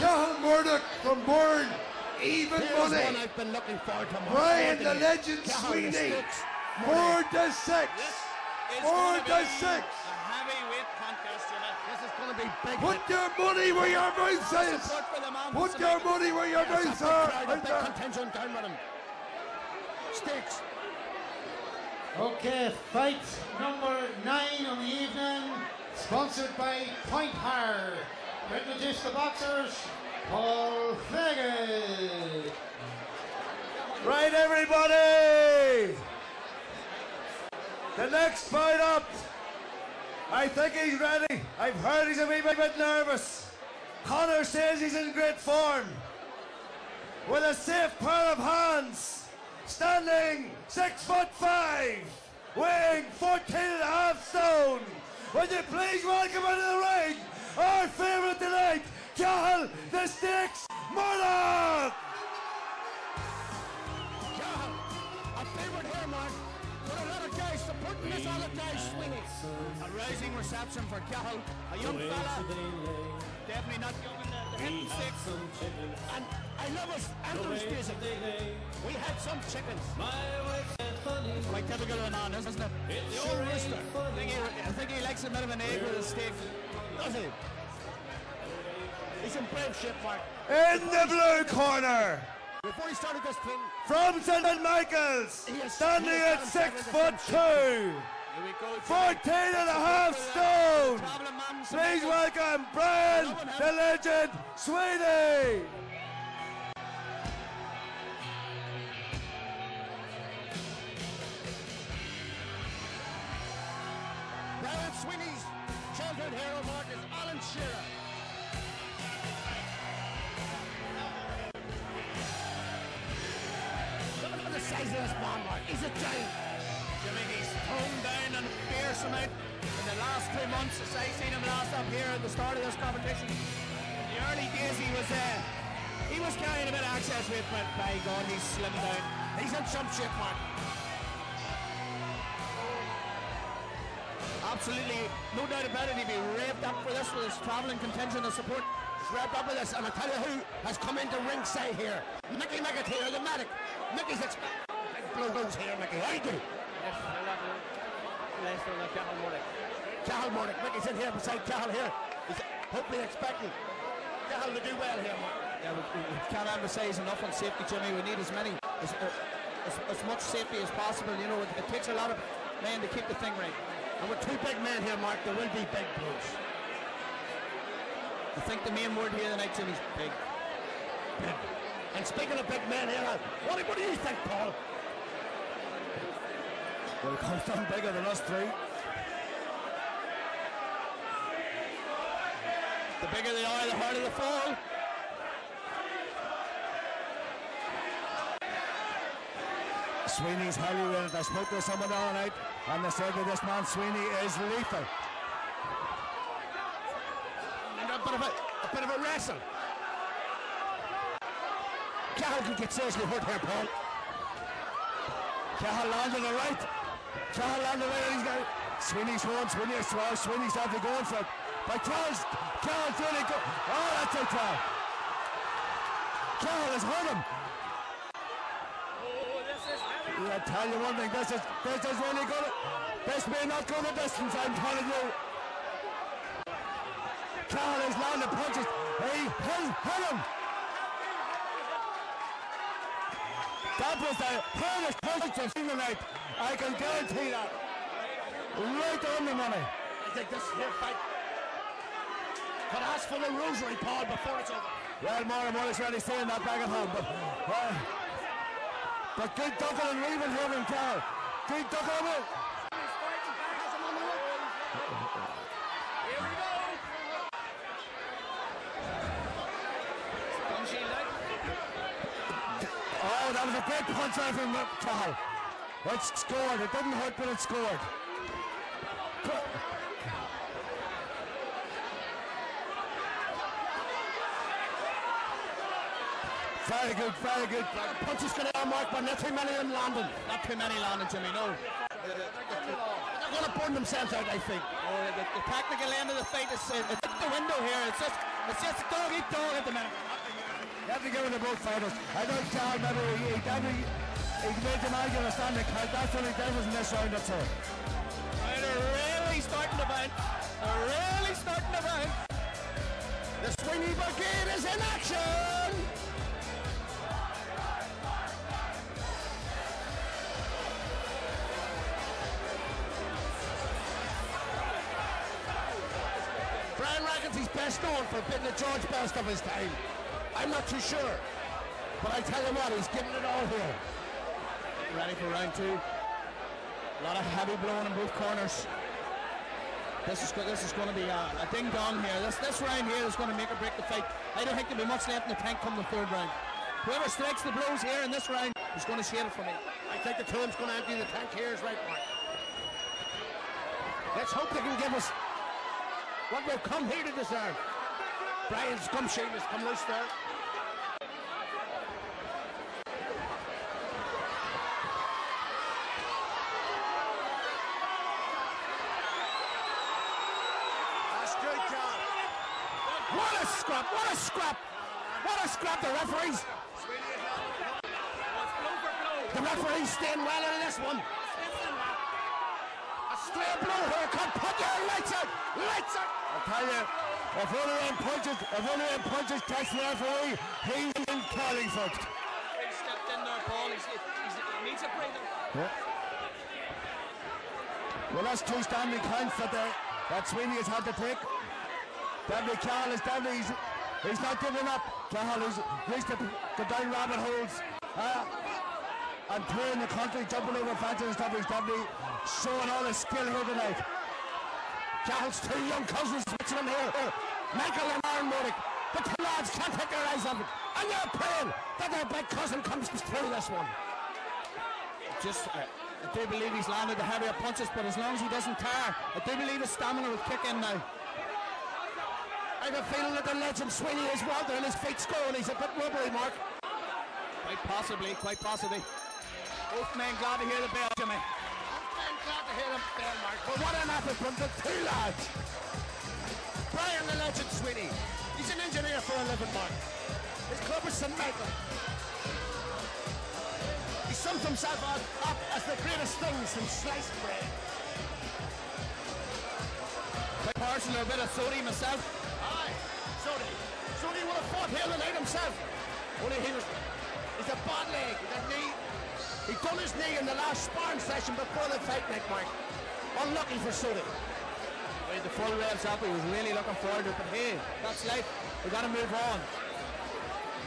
Cathal Murdock from Burren. Even Here's money. one I've been looking forward to. Mark. Bryan the than Legend Cathal and the Sweeney. Sticks. Four to six. It's Four gonna be six. A heavyweight contest, you know. This is going to be big. Put your money where your mouth is. Support for. Put your money where your Yes, a mouth big are. crowd, a Right big there. contingent down with him. Sticks. Okay, fight number nine on the evening, sponsored by Point Hard. Introduce the boxers, Paul Fagan. Right, everybody. The next fight up. I think he's ready. I've heard he's a wee bit nervous. Connor says he's in great form. With a safe pair of hands. Standing six foot five. Weighing 14 and a half stone. Would you please welcome into the ring our favourite tonight, Cathal the Sticks Murdock! Cathal, a favourite here, Mark. With a lot of guys supporting this other guy, Sweeney. A rousing reception for Cathal. A young fella. Definitely not young in the, the hitting six. And I love his entrance music. We had some chickens. Like typical of an on, isn't it? The old rooster. I think, he, I think he likes a bit of an egg with a steak. Does he? He's in brave shape, Mark. In the blue corner, Before he started this thing, from St. Michael's, is- standing at six foot two, we go. 14 and a half stone. Please welcome Bryan the Legend Sweeney. Bryan Sweeney's childhood hero, Mark, Look at the size of this man, Mark. He's a giant. Jimmy, he's toned down and fierce amount in the last two months since I seen him last up here at the start of this competition. In the early days he was uh, he was carrying a bit of access weight, but by God he's slimmed down. He's in some shape, Mark. Absolutely, no doubt about it, he'd be raved up for this with his travelling contingent of support. He's wrapped up with us, and I tell you who has come into ringside here. Mickey McAteer, the medic. Mickey's expecting big blow goes here, Mickey. How you do? Cathal Murdock. Mickey's in here beside Cathal here. He's hopefully expecting Cathal to do well here, Mark. Yeah, we, we can't emphasise enough on safety, Jimmy. We need as many, as, uh, as, as much safety as possible. You know, it, it takes a lot of men to keep the thing right. And with two big men here, Mark, there will be big blows. I think the main word here tonight, Jimmy's big. Big. And speaking of big men here, what, do- what do you think, Paul? Well, comes down bigger than us three. The bigger they are, the harder the fall. Sweeney's highly rated. I spoke to someone the other night, and they said that this man Sweeney is lethal. And a bit of a, a bit of a wrestle. Cathal could get seriously hurt here, Paul. Cathal landed the right. Cathal landed the right. He's got Sweeney's going. Sweeney's well, Sweeney's after going for it. But Cathal's Cathal's doing it. Go- oh, that's a foul. Cathal has hurt him. I tell you one thing, this is this is really good. This may not go the distance, I'm telling you. Cathal has landed punches. He hit, hit him. That was the hardest punch I've seen tonight. I can guarantee that. Right on the money. I think this here fight could ask for the rosary, Paul, before it's over. Well, more and more is ready saying that back at home, but uh, but good ducking and in Cal. Good ducking and weaving. Oh, that was a great punch out from Cal. It's scored. It didn't hurt, but it scored. Very good, very good. Punches going to mark, but not too many in London. Not too many landing, Jimmy, no. They're going to burn themselves out, I think. Oh, the, the technical end of the fight is uh, it's the window here. It's just It's just dog eat dog at the minute. You have to give it to both fighters. I know Charles maybe he, he, he made the man give a standing count. That's only difference in this round, that's all. Right, they're really starting to bounce. They're really starting to bounce. The Sweeney Brigade is in action! Bryan he's best known for being the George Best of his time. I'm not too sure. But I tell you what, he's giving it all here. Ready for round two. A lot of heavy blowing in both corners. This is this is going to be a, a ding dong here. This this round here is going to make or break the fight. I don't think there'll be much left in the tank come the third round. Whoever strikes the blows here in this round is going to shade it for me. I think the team's going to empty the tank here is right, Mark. Let's hope they can give us what we've come here to deserve. Bryan's come, shame has come loose there. That's good, John. What a scrap! What a scrap! What a scrap! The referees, the referees staying well of this one. A straight blow here. Come put your lights out! Lights out! I tell you, if one of them punches, if one of them punches catch the referee, he's in Carlingford. He stepped in there, Paul. He's, he's, he needs a breather. Well, that's two standing counts that, the, that Sweeney has had to take. Deadly Carl is deadly. He's, he's not giving up. Carl is reached the, the down rabbit holes. Uh, and touring the country, jumping over fences and. He's definitely showing all his skill here tonight. Charles, two young cousins switching him here. Michael and Aaron Modic. The two lads can't take their eyes off it. And they're praying that their big cousin comes through this one. Just, uh, I do believe he's landed the heavier punches, but as long as he doesn't tire, I do believe his stamina will kick in now. I have a feeling that the legend Sweeney is wandering his feet's going. He's a bit wobbly, Mark. Quite possibly, quite possibly. Both men glad to hear the bell, Jimmy. I'm glad to hear the bell, Mark. But what an effort from the two lads. Bryan the legend Sweeney. He's an engineer for a living, Mark. His club is St. Michael. He sums himself up, up as the greatest thing since sliced bread. Quite partial a bit of sody myself. Aye, Sody. Sody would have fought here tonight himself. Only he was, he's a bad leg, that knee. He done his knee in the last sparring session before the fight night, Mark. Unlucky for Sody. With the full revs up, he was really looking forward to it, but hey, that's life. we got to move on.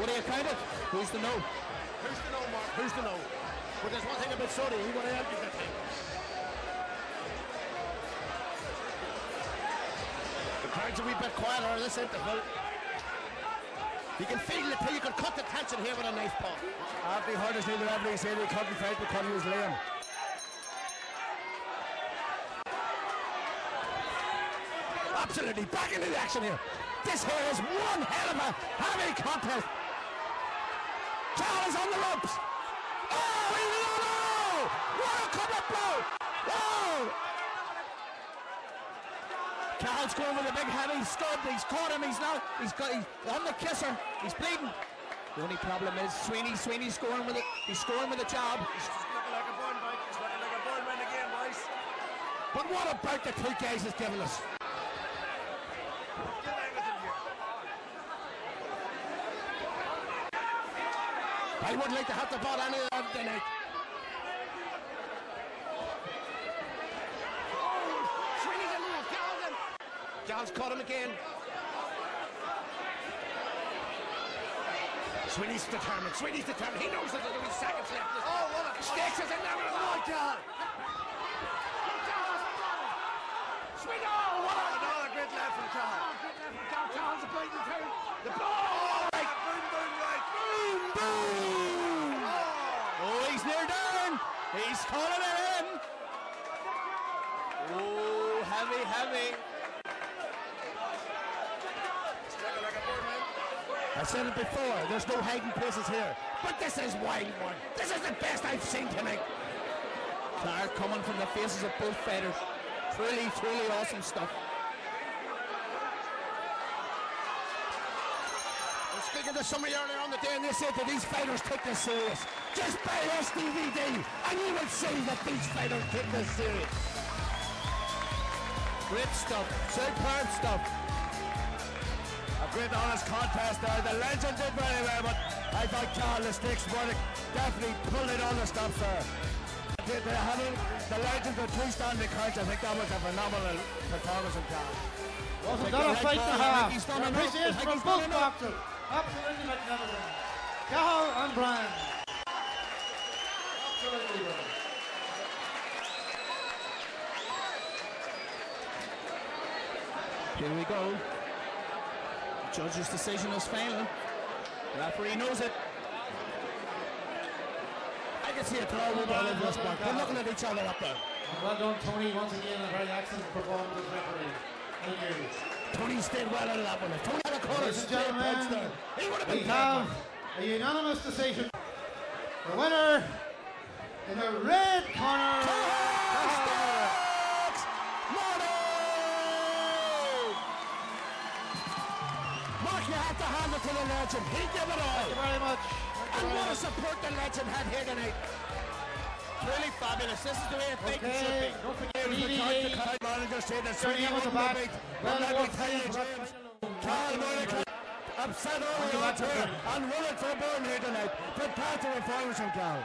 What do you count it? Who's to know? Who's to know, Mark? Who's to know? But there's one thing about Sody, he would have emptied the tank. The crowd's a wee bit quieter this interval. You can feel it till you can cut the tension here with a knife paw. After he heard us, the referee said he couldn't fight because he was lame. Absolutely back into the action here. This here is one hell of a heavy contest. Charles on the ropes. Oh, he no, no! What a cover blow! Oh! Cal's going with a big heavy stud. He's caught him. He's now. He's got. He's on the kisser. He's bleeding. The only problem is Sweeney. Sweeney's scoring with it. He's scoring with a jab. looking like a Burren fight. It's looking like a Burren win again, boys. But what about the two guys has given us? I wouldn't like to have the ball any of them tonight. Sweeney's in there, Calvin. Giles caught him again. Sweeney's determined. Sweeney's determined. He knows that there's only seconds left. Oh, what a stakes is in there. Oh, God. Sweeney, oh, what a oh, Another great left from Carl. Charles bleeding through. The ball. Oh, right. Boom, boom, right. Boom, boom. Oh, he's near down. He's calling it in. Oh, heavy, heavy. I said it before, there's no hiding places here. But this is wild one. This is the best I've seen tonight. Clark coming from the faces of both fighters. Truly, truly awesome stuff. speaking to somebody earlier on the day and they said that these fighters take this serious. Just buy this DVD and you will see that these fighters take this serious. Great stuff. Superb stuff. Great honest contest there. The legend did very well, but I thought Carl the Sticks would definitely pulled it on the stops there. The, the, the legend of three standing cards, I think that was a phenomenal performance from Carl. Wasn't that a fight and a right half? man, he's done enough. Appreciation from both boxers. Absolutely magnificent. Cathal and Brand. Absolutely brilliant. Here we go. Judge's decision is final. The referee knows it. I can see a throw with all over us, but they're looking at each other up there. Well done, Tony, once again, a very excellent performance as referee. Thank you. Tony stayed well out of that one. If Tony had a corner, Ladies and gentlemen, there. He would have We have a unanimous decision. The winner in the red corner. You have to hand it to the legend. He gave it all. Thank you very much. And what a support the legend had here tonight. Really fabulous. This is the way a fight should be. don't forget The DVD. card manager said that Journey Sweeney on the wouldn't back. be big. Well But let me worth tell you, paying for that James, final. Carl Monica upset all Thank the you, odds here and won it for Burren here tonight. Fantastic performance from Carl.